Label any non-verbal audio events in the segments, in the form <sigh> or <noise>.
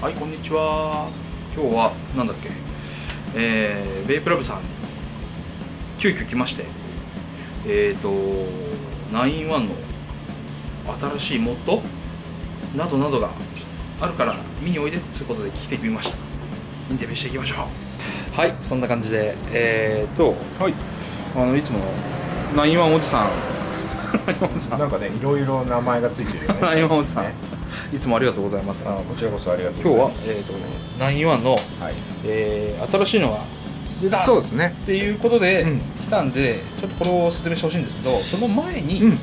はいこんにちは。今日はなんだっけ。えー、ベイプラブさん。に急遽来まして。えっ、ー、と9-1の新しいモッド？などなどがあるから見においでということで来てみました。インタビューしていきましょう。はいそんな感じで。えっ、ー、と、はい、あのいつもの9-1 <laughs> おじさん。なんかねいろいろ名前がついてるよね。<laughs> 9-1おじさん <laughs> いつもありがとうございます。あこちらこそありがとう今日はございます、えー、と9-1の、はい、えー新しいのが出たそうですね。っていうことでうん。来たんで、ちょっとこれを説明してほしいんですけどその前に、うん。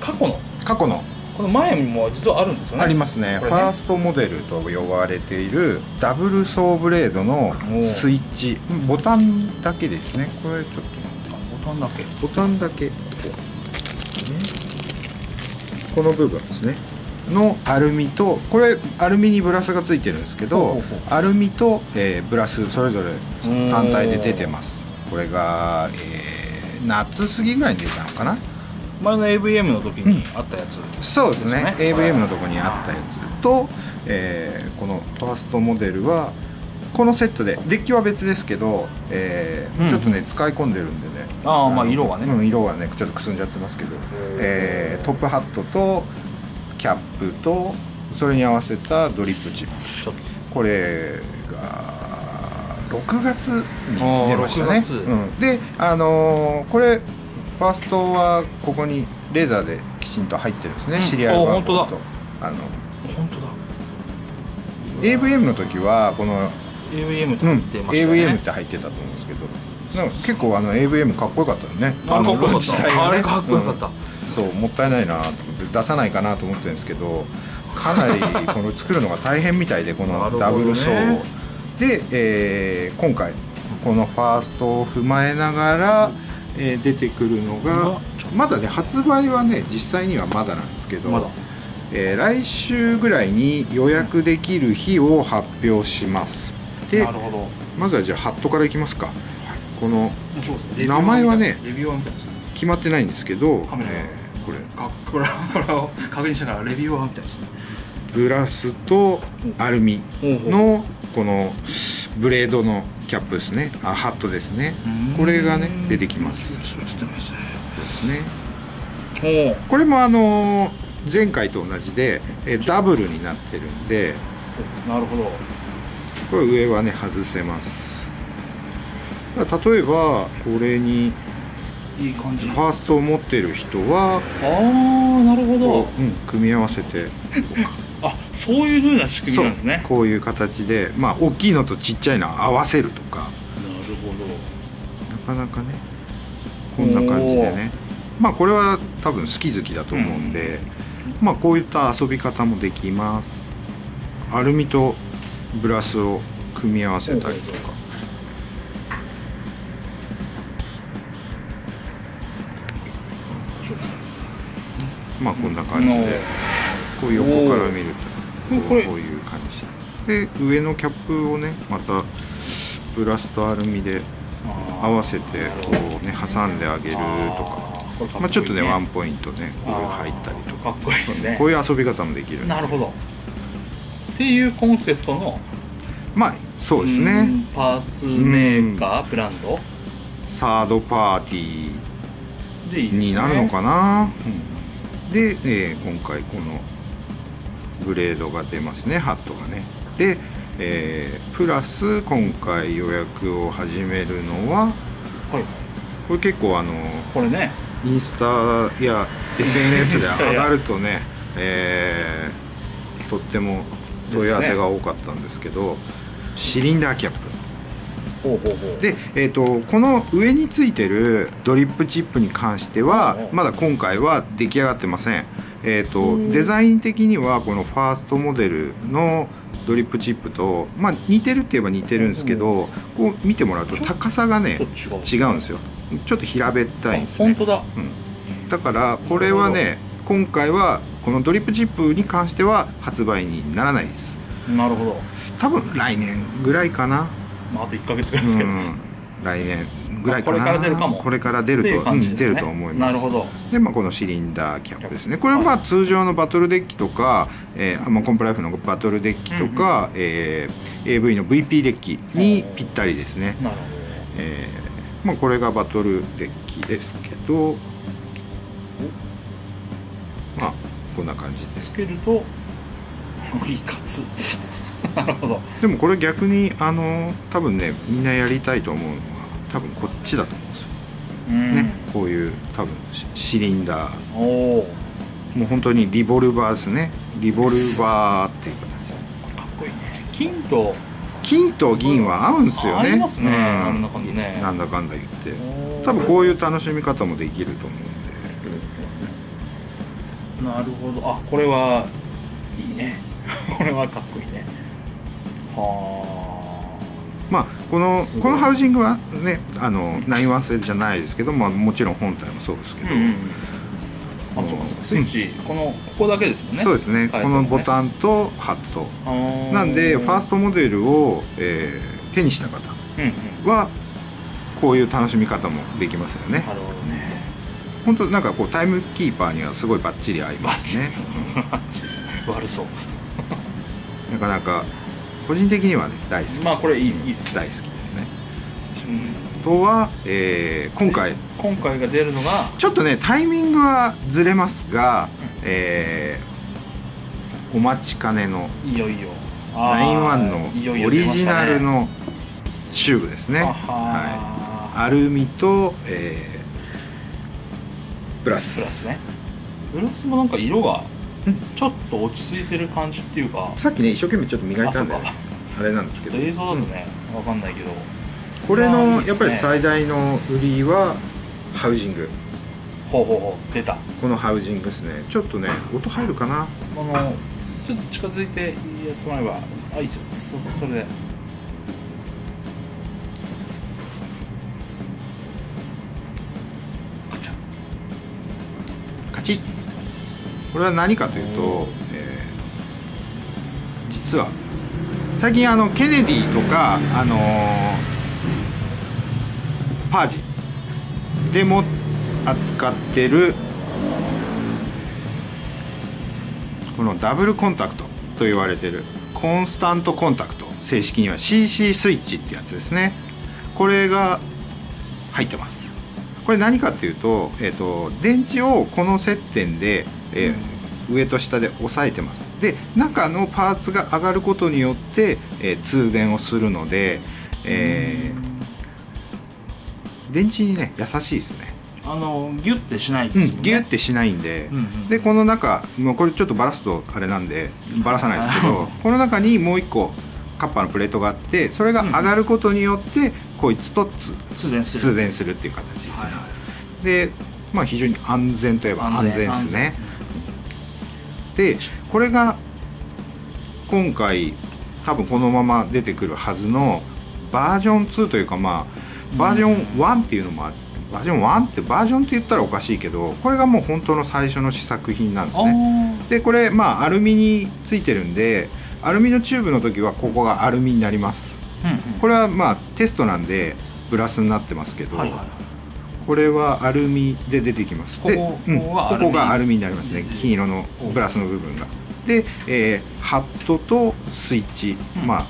過去の。過去の。この前にも実はあるんですよね。ありますね。ね。ファーストモデルと呼ばれているダブルソーブレードのスイッチ。ボタンだけですね。これちょっボタンだけ。とボタンだけ。この部分ですねのアルミとこれアルミにブラスがついてるんですけどアルミと、えーブラスそれぞれ単体で出てます。これが、えー夏過ぎぐらいに出たのかな？前の AVM の時にあったやつ、そうですね。ですね。AVM のとこにあったやつと、えーこのファーストモデルはこのセットでデッキは別ですけど、えーうん。ちょっとね使い込んでるんでね。あーまあの色がね。うん、色がねちょっとくすんじゃってますけど、えートップハットとキャップとそれに合わせたドリップチップ。これが6月に出ましたね。あー6月。うん、であのーこれファーストはここにレーザーできちんと入ってるんですね、うん。シリアル番号あーと。あのと本当だ。AVM の時はこの、AVM ってうん、言ってましたよね、AVM って入ってたと思うんですけど。なんか結構あの AVM かっこよかったよね。あかっこよかっローン自体がね。たあれかっこよかった、うんそうもったいないなと思って出さないかなと思ってるんですけどかなり <laughs> この作るのが大変みたいでこのダブルソー。で、えー今回このファーストを踏まえながら、えー出てくるのがまだね発売はね実際にはまだなんですけど、まだ。えー来週ぐらいに予約できる日を発表します。でなるほど。まずはじゃあハットからいきますか。このそうですね。名前はねレビューはみたいですね決まってないんですけど、カメラがえーこれ。かこれを確認しながらレビューはみたいですね。ブラスとアルミのこのブレードのキャップですね。あハットですね。うん。これがね出てきます。そうですね。おこれもあの前回と同じでえダブルになってるんでおなるほど。これ上はね外せます。例えばこれにいい感じファーストを持ってる人はああなるほこどう、うん、組み合わせて <laughs> あそういう風な仕組みなんですね。こういう形でまあ大きいのとちっちゃいのを合わせるとか。なるほど。なかなかねこんな感じでね。まあこれは多分好き好きだと思うんで、まあこういった遊び方もできます。アルミとブラスを組み合わせたりとかまあこんな感じでこう横から見るとこうこういう感じ。で上のキャップをねまたブラスとアルミで合わせてこうね挟んであげるとか。まあ、ちょっとねワンポイントねこう入ったりとか。かっこいいですね。こういう遊び方もできる。なるほど。っていうコンセプトのまあそうですうん。ねパーツメーカーブランド。サードパーティーになるのかなで、えー今回このブレードが出ますね。ハットがね。で、えープラス今回予約を始めるのははい。これ結構あのこれね。インスタや SNS で上がるとね、えーとっても問い合わせが多かったんですけどシリンダーキャップで、えー、とこの上についてるドリップチップに関してはまだ今回は出来上がってません、えー、うん。とデザイン的にはこのファーストモデルのドリップチップと、まあ、似てるって言えば似てるんですけど、こう見てもらうと高さがね違うんですよ。ちょっと平べったいんですね。本当だ。うん、だからこれはね今回はこのドリップチップに関しては発売にならないです。なるほど、多分来年ぐらいかな、まあ、あと1か月ぐらういですけど、ん、来年ぐらいかな。これから出るかも。これから出ると、ねうん出ると思います。なるほど。で、まあ、このシリンダーキャップですね。これはまあ通常のバトルデッキとか、えーまあ、コンプライフのバトルデッキとか、えー AV の VP デッキにぴったりですね、なるほえーまあ、これがバトルデッキですけどまあこんな感じで。つけるといかつ <laughs> なるほど。でもこれ逆にあの多分ねみんなやりたいと思うのは多分こっちだと思うんですよ、うん。ねこういう多分シシリンダー。もう本当にリボルバーですね。リボルバーっていう形。かっこいいね。金と。金と銀は合うんですよね。合いますね。うん。なんだかんだね。なんだかんだ言って。多多分こういう楽しみ方もできると思うんで。なるほど。あこれはいいね。<laughs> これはかっこいいね。はまあこのこのハウジングはねあの9ワン製じゃないですけど、まあ、もちろん本体もそうですけど、あうんうん。あそうかスイッチ、このここだけですもんね。そうですね。はい。このボタンとハット。なんでファーストモデルを、えー手にした方うんうん。はこういう楽しみ方もできますよね。なるほどね。本当なんかこうタイムキーパーにはすごいバッチリ合いますね、<laughs> 悪そう。うんなかなか個人的にはね大好き、まあこれいいいいです大好きですね。うんあとは、えー今回。今回が出るのがちょっとねタイミングはずれますが、えーお待ちかねのいよいよ。9-1のオリジナルのチューブですね。ねはい、はアルミと、えーブラス。ブラスね。ブラスもなんか色がうんちょっと落ち着いてる感じっていうか。さっきね一生懸命ちょっと磨いたんであれなんですけど。映像だとね、わかんないけど。これのやっぱり最大の売りはハウジング。ほうほうほう。出た。このハウジングですね。ちょっとね音入るかな？あのちょっと近づいてやってもらえば。あいいですよ。そそれでこれは何かというと、えー実は最近あのケネディとかあのーパージでも扱ってるこのダブルコンタクトと言われてるコンスタントコンタクト正式には CC スイッチってやつですね。これが入ってます。これ何かっていうと,、えー、と電池をこの接点で、えー上と下で押さえてます。で中のパーツが上がることによって、えー通電をするので、えー電池にね優しいですね。あのギュッてしないうんギュッてしないんで、うんうんでこの中もうこれちょっとバラすとあれなんでバラさないですけどこの中にもう一個カッパのプレートがあってそれが上がることによって、こいつとつ通電する。通電するっていう形ですね、はいはでまあ非常に安全といえば安全ですねでこれが今回多分このまま出てくるはずのバージョン2というかまあバージョン1っていうのもあバージョン1ってバージョンって言ったらおかしいけどこれがもう本当の最初の試作品なんですあねー。でこれまあアルミについてるんでアルミのチューブの時はここがアルミになります。うんうん。これはまあテストなんでブラスになってますけど、はいはいはいこれはアルミで出てきます。でここうん。ここはここがアアルミになりますね。金色のブラスの部分が。で、えーハットとスイッチ、うん。まあ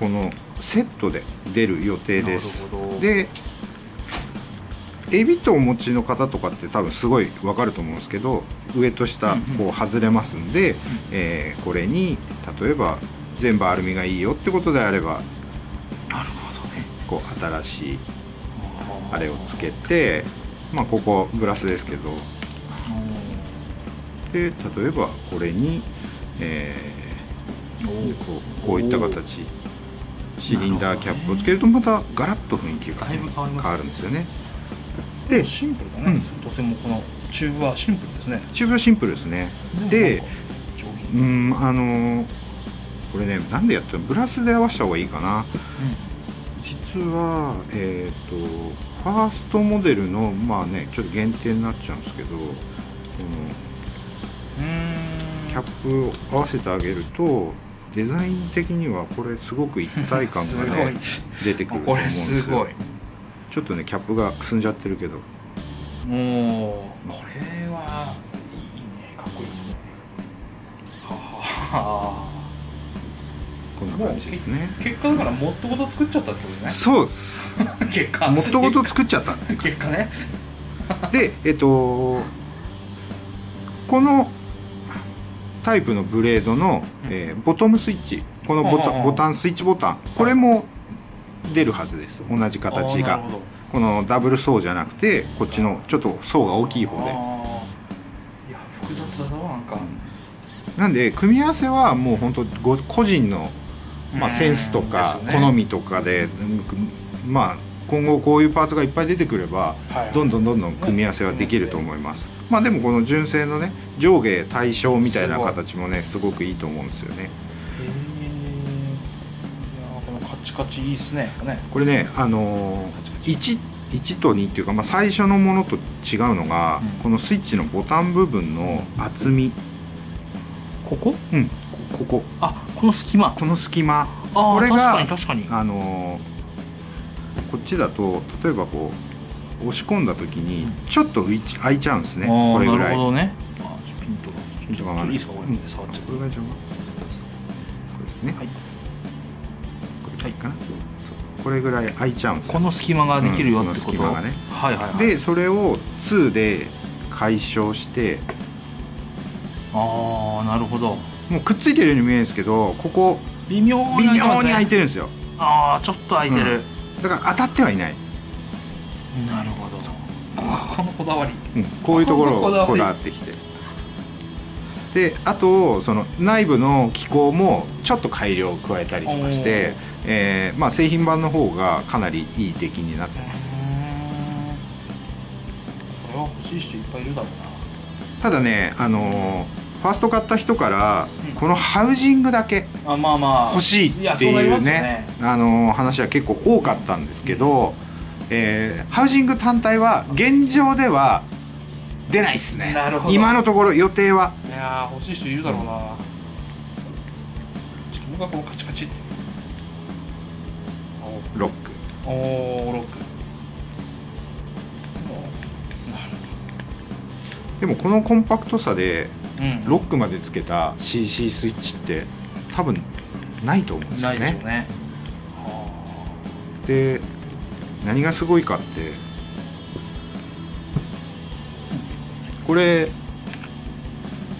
このセットで出る予定です。で A ビットをお持ちの方とかって多分すごい分かると思うんですけど上と下うんうん。こう外れますんで、えーこれに例えば全部アルミがいいよってことであればなるほどね。こう新しいあれをつけてまあここブラスですけど。で例えばこれに、えーこうこういった形。シリンダーキャップをつけるとまたガラッと雰囲気がね変わるんですよね。ででシンプルだね、とてもこのチューブはシンプルですね。チューブはシンプルですね。で上う品。んあのーこれねなんでやったのブラスで合わせた方がいいかな。実はえっ、とファーストモデルのまあねちょっと限定になっちゃうんですけどこのキャップを合わせてあげるとデザイン的にはこれすごく一体感がね出てくると思うんですよ。すごい。ちょっとねキャップがくすんじゃってるけど。もうこれはいいね。かっこいいですね。ははこんな感じですね。結果だからもっとごと作っちゃったってことですそうです。ね <laughs> 結果もっとごと作っちゃったっていう結果ね。でえっとこのタイプのブレードの、えーボトムスイッチ。このボタンボタンスイッチボタン。これも出るはずです。同じ形が。このダブル層じゃなくてこっちのちょっと層が大きい方で。いや複雑だななんか。なんで組み合わせはもう本当ご個人の、まあ、うん。センスとか好みとかで、うんまあ今後こういうパーツがいっぱい出てくればはい。どんどんどんどん組み合わせはできると思います。まあでもこの純正のね上下対称みたいな形もねすごくいいと思うんですよね。へえいやこのカチカチいいっすねね。これねあのー、1, 1と2っていうか、まあ、最初のものと違うのが、うん。このスイッチのボタン部分の厚み。ここ？うんここ。こあこの隙間。この隙間。これが確かに確かに。あのーこっちだと例えばこう押し込んだ時にちょっと浮いち開いちゃうんですね。これぐらないるほどね。あピントがピントがいいいですか？これ、うん。触っちゃってこれが一番これですね。はい。これでいいかな、そう。これぐらい開いちゃうんですよ。この隙間ができるよってこと、隙間がね。はいはいはい。でそれを2で解消してああなるほどもうくっついてるように見えるんですけどここ微妙に微妙に開いててるんですよ。ああちょっと開いてる、だから当たってはいない、なるほど。このこだわり。うん。こういうところをこだわってきて。であとその内部の機構もちょっと改良を加えたりとかして、えーまあ、製品版の方がかなりいい出来になってます。これは欲しい人いっぱいいるだろうな。ただねあのーファースト買った人からうん。このハウジングだけ欲しいっていうねあのー話は結構多かったんですけど、えーハウジング単体は現状では出ないですね。なるほど。今のところ予定は。いやー欲しい人いるだろうな、ちょっと僕はこのカチカチって。ロック。おおーロック。でもこのコンパクトさでうんロックまでつけた CC スイッチって多分ないと思うんですよないでねうね。で何がすごいかってこれ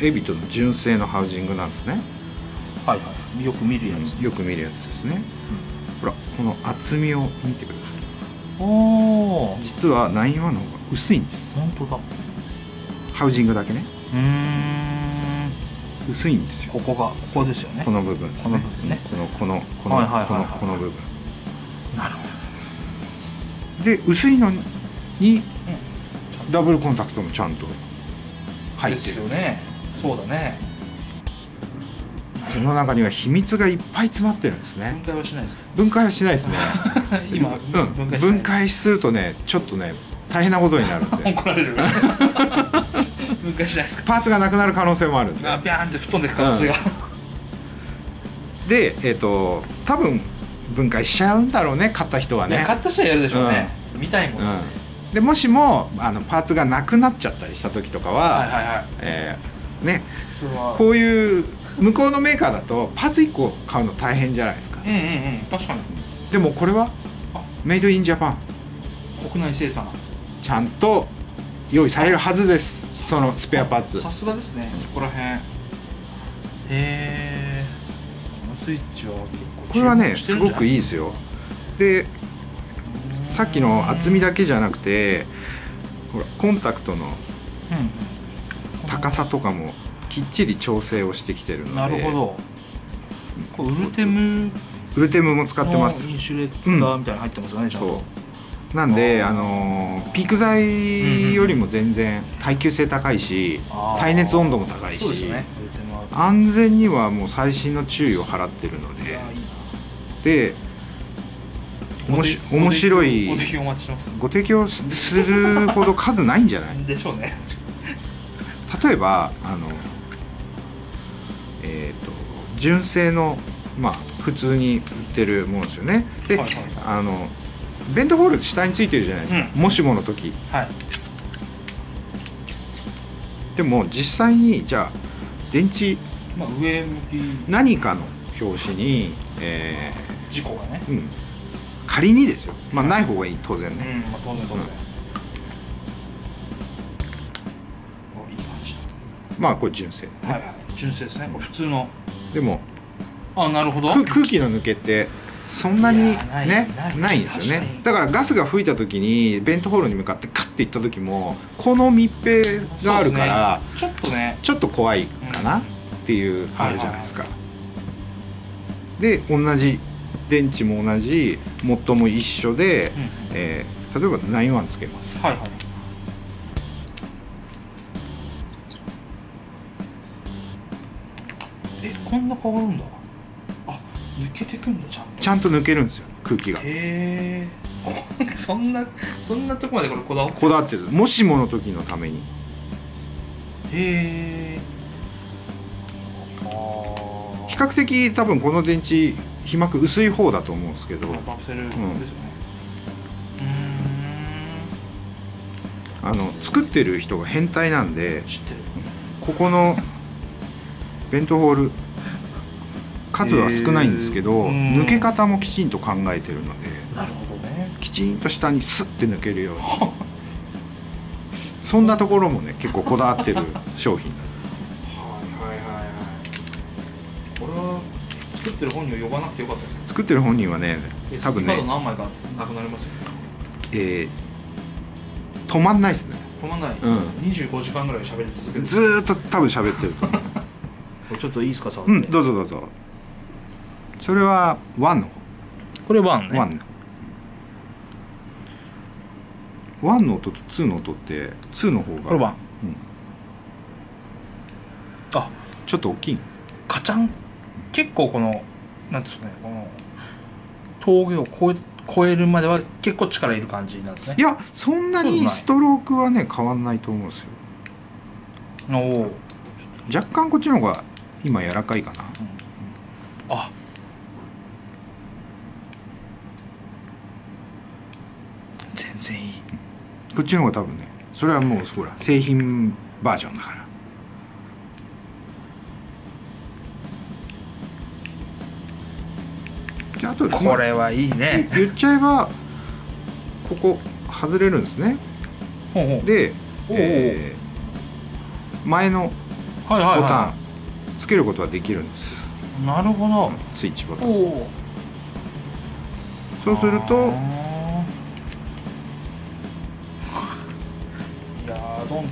エビトの純正のハウジングなんですね。はいはいよく見るやつ、よく見るやつですね、ほらこの厚みを見てください。おお実は9-1の方が薄いんです。本当だ。うハウジングだけねーん。薄いんですよ。ここがここですよね。この部分ですこの部分ね。このこのこのはいはいはいこのはい。この部分。なるほで薄いのにど、ダブルコンタクトもちゃんと入ってで。するよね。そうだね。この中には秘密がいっぱい詰まってるんですね。分解はしないですか？分解はしないですね。<laughs> 今、うん。分解分解するとねちょっとね大変なことになるんで。<laughs> 怒られる分解しないですか。パーツがなくなる可能性もある。んであビャーンって吹っ飛んでいく可能性が、でえっ、と多分分解しちゃうんだろうね買った人はね。ね買った人はやるでしょうね、見たいもん、うん。でもしもあのパーツがなくなっちゃったりした時とかは、はいはいはい。えーね。こういう向こうのメーカーだとパーツ1個買うの大変じゃないですか。うんうんうん。確かに。でもこれはあ。メイドインジャパン。国内生産。ちゃんと用意されるはずですそのスペアパーツ。さすがですね。そこら辺。へえこのスイッチは結構これはねすごくいいいですよ。でさっきの厚みだけじゃなくてほらコンタクトの高さとかもきっちり調整をしてきてるので。なるほど。これウルテムウルテムも使ってます。のインシュレーターみたいなの入ってますよね、ちゃんとなんであのーピーク材よりも全然耐久性高いし耐熱温度も高いしね。安全にはもう細心の注意を払ってるのででおもし面白いご提供するほど数ないんじゃない？<laughs> でしょうね。例えばあのえっ、と純正のまあ普通に売ってるものですよね。で、はいはいはい。あのベントホール下についてるじゃないですか、うん。もしもの時。はい。でも実際にじゃあ電池まあ上向き。何かの表紙に、え事故がね。ーうん、仮にですよ。まあない方がいい当然うん。ね、まあ当然当然、うん。おいい感じまあこれ純正、はいはい。純正ですね。これ普通の。でもあなるほど。空空気の抜けってそんなにねない。んですよね。だからガスが吹いた時にベントホールに向かってカッていった時もこの密閉があるから、ね。ちょっとね。ちょっと怖いかなっていうあるじゃないですか、で同じ電池も同じモッドも一緒で、うん。えー例えば91つけます。はいはい。えこんな変わるんだ。あ抜けてくんだちゃんと。ちゃんと抜けるんですよ空気が。へえ <laughs> そんなそんなとこまでこれこだわってこだわってるもしもの時のために。へえあ比較的多分この電池被膜薄い方だと思うんですけど。バプセルですよね。うーん。あの作ってる人が変態なんで知ってる。ここの <laughs> ベントホール数は少ないんですけど、抜け方もきちんと考えてるのでなるほどね。きちんと下にスッて抜けるように。<laughs> そんなところもね結構こだわってる商品なんです。はいはいはい。はいこれは作ってる本人を呼ばなくてよかったですね。作ってる本人はね多分ね、何枚かなくなりますよ。えー止まんないですね。止まんない、うん。25時間ぐらい喋り続ける。ずーっと多分喋ってると <laughs> ちょっといいですか触って、うんどうぞどうぞそれは1のこれワンね。1の。1の音と2の音って2の方がこれワン、うん。あ。ちょっと大きいカチャン。結構このなんですかねこの峠を越え超えるまでは結構力いる感じなんですね。いやそんなにストロークはね変わんないと思うんですよ。おお若干こっちの方が今柔らかいかな。あ全然いい。こっちの方が多分ねそれはもうほら製品バージョンだから。じゃああとこれはいいまあね言っちゃえばここ外れるんですね。で、えー前のはいはいボタンはつけることはできるんです。いなるほど。スイッチボタおンおそうすると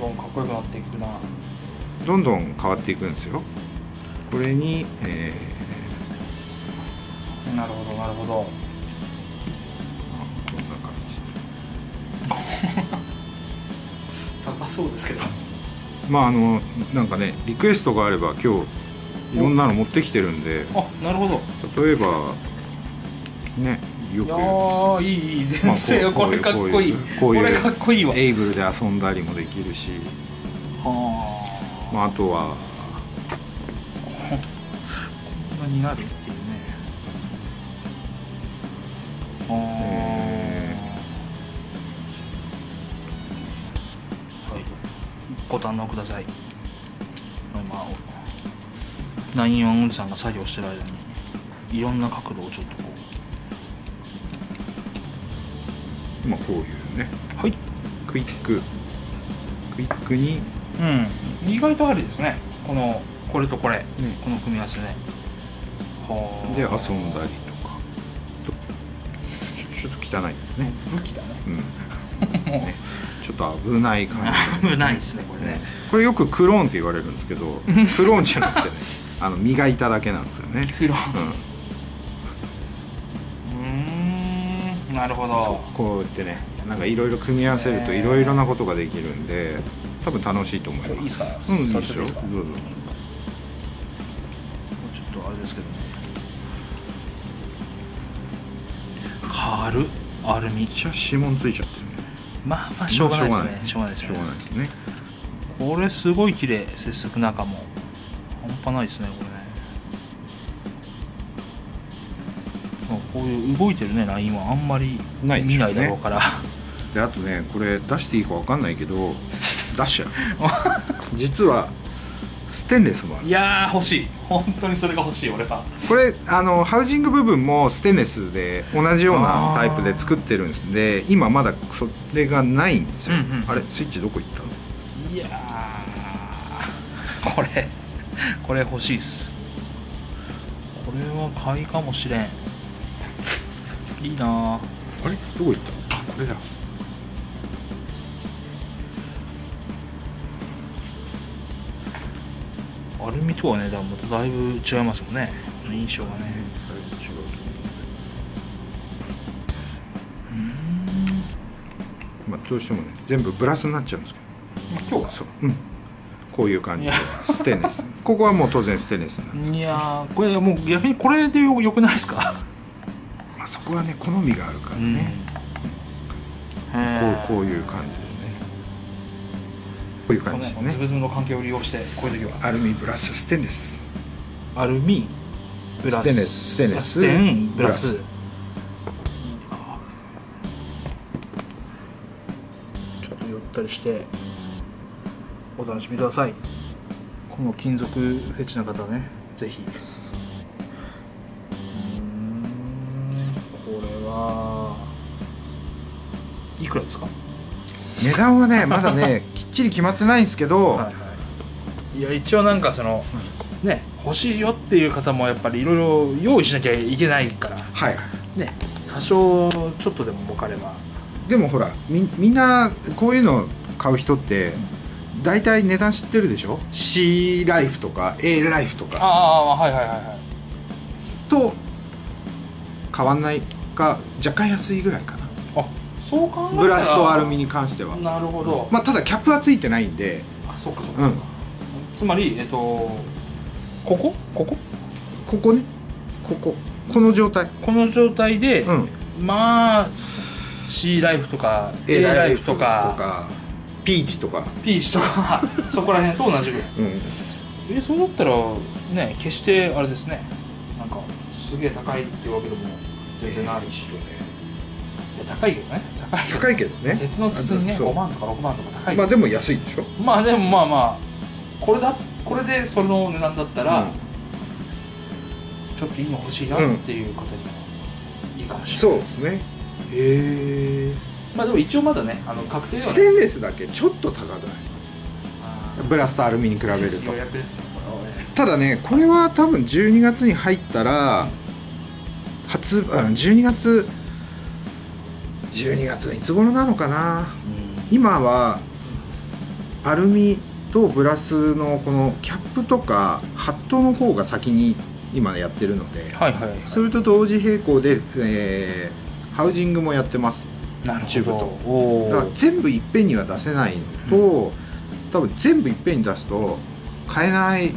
んかっこよくなっていくな。どんどん変わっていくんですよ。これに、えなるほどなるほど。ーこんな感高そうですけど。じまああのなんかねリクエストがあれば今日いろんなの持ってきてるんで。あなるほど。例えばねよく。いやーいいいいまあ全然、これかっこいい。これかっこいいわ。エイブルで遊んだりもできるし、はまあ、あとは。あこんなになるっていうね。あ。ー。えはい。ご堪能ください。今ナインワンウンさんが作業してる間にいろんな角度をちょっとこまあこういうねうはい。クイック。クイックに、うん。意外とありですね。このこれとこれ。ね、この組み合わせねはあ。で遊んだりとか。ちょっと汚いね。武器だねうん。<laughs> ねちょっと危ない感じ。危ないですねこれね。これよくクローンって言われるんですけど <laughs> クローンじゃなくてねあの磨いただけなんですよね、黒ううん、なるほそどうこうやってねなんかいろいろ組み合わせるといろいろなことができるんで多分楽しいと思います。いいですか？うんいいですよ。触っちゃっていいですか？どうぞ。ちょっとあれですけどね。軽っ。アルミ。めっちゃ指紋ついちゃってるね。まあまあしょうがないですね。しょうがないですしょうがないですね。これすごい綺麗。接続中も。半端ないですねこれこういう動いてるねラインは。あんまり見ないだろうから。であとねこれ出していいか分かんないけど出しちゃう実はステンレスもあるいやー欲しい。本当にそれが欲しい俺は。これあのハウジング部分もステンレスで同じようなタイプで作ってるんです。で今まだそれがないんですよ、うんうん。あれスイッチどこ行ったの？いやー。これこれ欲しいっす。これは買いかもしれんいいな。ーあれ？どこ行った？あこれだ。アルミとはねだまただいぶ違いますもんね。印象がね。まあどうしてもね全部ブラスになっちゃうんですけ今日どそう。うん。こういう感じでステンレス。ここはもう当然ステンレスなんですいやーこれもう逆にこれでよよくないですか？まあそこはね好みがあるからうん。ね、こうこういう感じでね。こういう感じですねズブズブの関係を利用してこういう時は。アルミブラスステンレス。アルミ？プラス？ステンレス。ステンレス。ステンプラス。プちょっと寄ったりしてお楽しみください。この金属フェチな方ねぜひいくらですか？値段はねまだね <laughs> きっちり決まってないんですけど、はいはい、いや一応なんかその、ね欲しいよっていう方もやっぱりいろいろ用意しなきゃいけないから。はい。ね多少ちょっとでも儲かれば。でもほらみみんなこういうの買う人って大体値段知ってるでしょ？C ライフとか A ライフとか。ああはいはいはいはい。と変わんないか若干安いぐらいかな。あそう考えたらブラスとアルミに関しては。なるほど、まあただキャップはついてないんで。あそっかそっか、うん。つまりえっとここ？ここ？ここね。ここ。この状態。この状態で、うん。まあ C ライフとか A ライフとかピーチとか。ピーチとか <laughs> そこら辺と同じぐらい。うん。えそうだったらね決してあれですね。なんかすげえ高いっていうわけでも全然ないし、いや高いけどね高いけどね。鉄の筒にね。そう。5万とか6万とか高いまあでも安いでしょ。まあでもまあまあ。これだこれでその値段だったら、うん。ちょっといいの欲しいなっていう方にはいいかもしそれない、うですね。へえ。まあでも一応まだねあの確定ステンレスだけちょっと高くなります。ブラスとアルミに比べると。ただねこれは多分12月に入ったら初うん。12月12月のいつ頃なのかな。今はアルミとブラスのこのキャップとかハットの方が先に今やってるのではいはいはい。それと同時並行で、えーハウジングもやってます。なるほど。おだからー全部いっぺんには出せないのと、多分全部いっぺんに出すと買えない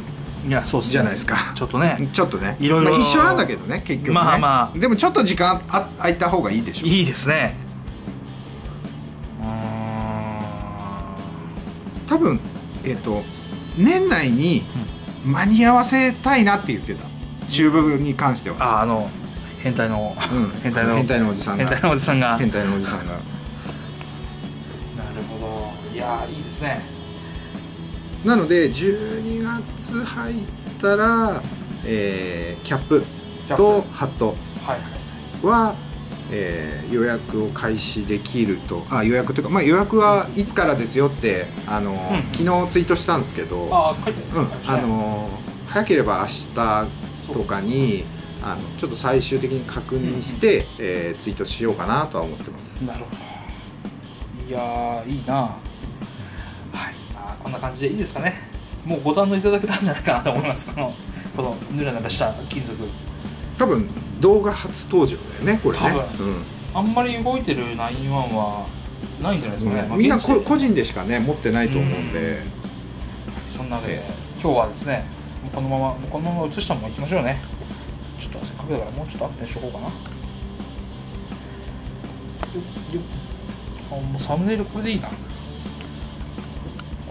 いやそうじゃないですか。ちょっとね。<laughs> ちょっとね。いろいろ。まあ、一緒なんだけどね結局ね。まあまあ。でもちょっと時間あ空いた方がいいでしょいいですね分えっ、と年内に間に合わせたいなって言ってた。チューブに関しては、ああの変態のうん、変態の変態のおじさんが。変態のおじさんが。なる変態のおじさんが。ほど。いやーいいですね。なので12月入ったら、えーキャップとハットはいはい。は、えー予約を開始できるとあ予約というか、まあ、予約はいつからですよってあの、うん。昨日ツイートしたんですけど、ああ書いてうんあの早ければ明日とかにあのちょっと最終的に確認して、えーツイートしようかなとは思ってます。なるほど。いやーいいな。はい。あーこんな感じでいいですかね。もうご堪能いただけたんじゃないかなと思います。このこのぬらぬらした金属多分動画初登場だよねこれね。多分。あんまり動いてる91はないんじゃないですかね、うん。まあみんなこ個人でしかね持ってないと思うんで、そんなわけで、え今日はですねこのままこのまま映したままいきましょうね。ちょっとせっかくだからもうちょっとアップにしとこうかな。あもうサムネイルこれでいいな。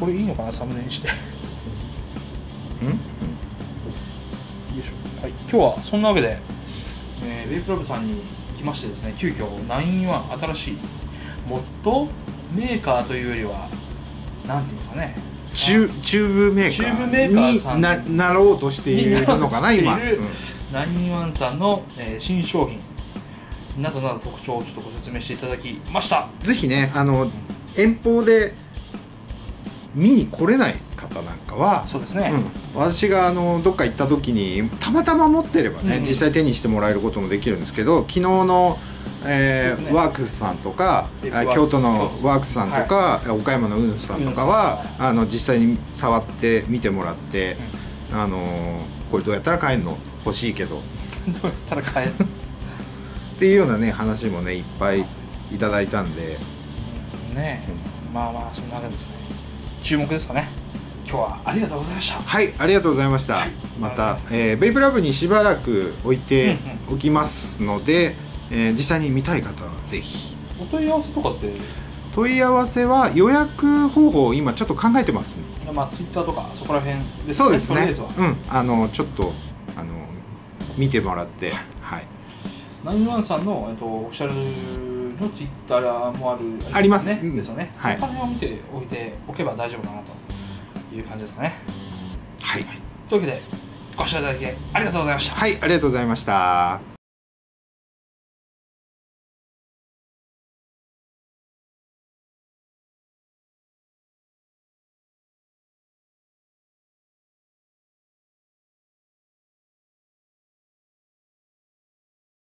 これいいのかなサムネにして。ようん？いしょはい。今日はそんなわけでえー、ベイプラブさんに来ましてですね急遽9-1新しいモットメーカーというよりはなんていうんですかね。チュメーカーブメーカーさんにななろうとしているのかな今、になろうとしているうん9-1さんの、えー新商品などなど特徴をちょっとご説明していただきました。ぜひねあの遠方で見に来れない方なんかは、そうですね、うん、私があのどっか行った時にたまたま持ってればね、うん。実際手にしてもらえることもできるんですけど昨日の、えーね。ワークスさんとか京都のワークスさん。とか、岡山のウンスさんとかはあの実際に触って見てもらって、あのこれどうやったら買えるの？欲しいけど。っ <laughs> どうやったら買える <laughs> ていうようなね話もねいっぱいいただいたんで。ねえ。まあまあそんなわけですね注目ですかね。今日はありがとうございました。はいありがとうございました。また、えーベイブラブにしばらく置いておきますので、えー実際に見たい方はぜひ。お問い合わせとかって？問い合わせは予約方法を今ちょっと考えてますまあツイッターとかそこら辺ですそうですね。うん。あのちょっとあの見てもらって。はい。ナインワンさんの、えっと、オフィシャルのツイッターもあるあります。ね、うんですよね、はい。そこら辺を見ておいておけば大丈夫かなという感じですかね。はい、というわけでご視聴いただきありがとうございました。はい、ありがとうございました